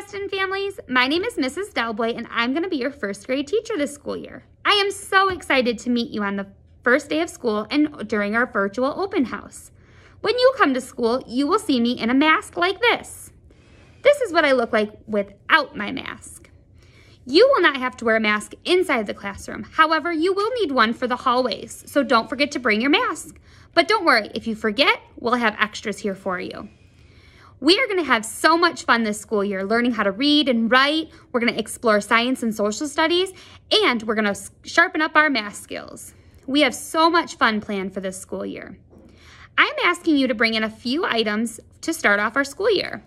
Preston families. My name is Mrs. Delboy and I'm gonna be your first grade teacher this school year. I am so excited to meet you on the first day of school and during our virtual open house. When you come to school, you will see me in a mask like this. This is what I look like without my mask. You will not have to wear a mask inside the classroom. However, you will need one for the hallways, so don't forget to bring your mask. But don't worry, if you forget, we'll have extras here for you. We are gonna have so much fun this school year, learning how to read and write. We're gonna explore science and social studies, and we're gonna sharpen up our math skills. We have so much fun planned for this school year. I'm asking you to bring in a few items to start off our school year.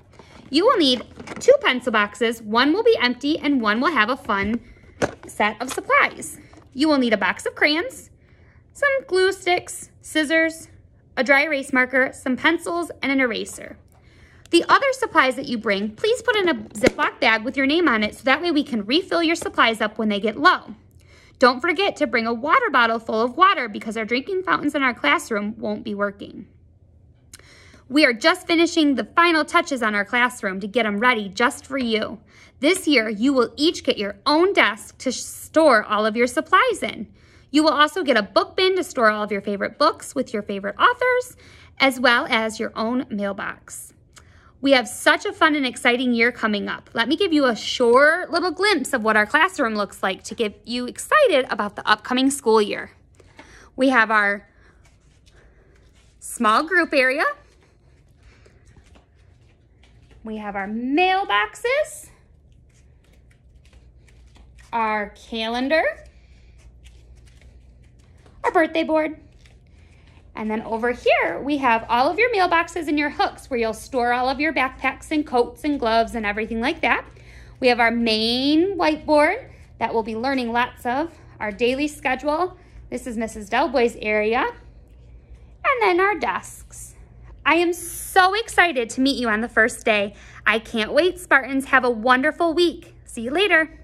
You will need two pencil boxes. One will be empty and one will have a fun set of supplies. You will need a box of crayons, some glue sticks, scissors, a dry erase marker, some pencils, and an eraser. The other supplies that you bring, please put in a Ziploc bag with your name on it so that way we can refill your supplies up when they get low. Don't forget to bring a water bottle full of water because our drinking fountains in our classroom won't be working. We are just finishing the final touches on our classroom to get them ready just for you. This year, you will each get your own desk to store all of your supplies in. You will also get a book bin to store all of your favorite books with your favorite authors, as well as your own mailbox. We have such a fun and exciting year coming up. Let me give you a short little glimpse of what our classroom looks like to get you excited about the upcoming school year. We have our small group area. We have our mailboxes, our calendar, our birthday board, and then over here, we have all of your mailboxes and your hooks where you'll store all of your backpacks and coats and gloves and everything like that. We have our main whiteboard that we'll be learning lots of, our daily schedule. This is Mrs. Delboy's area. And then our desks. I am so excited to meet you on the first day. I can't wait, Spartans. Have a wonderful week. See you later.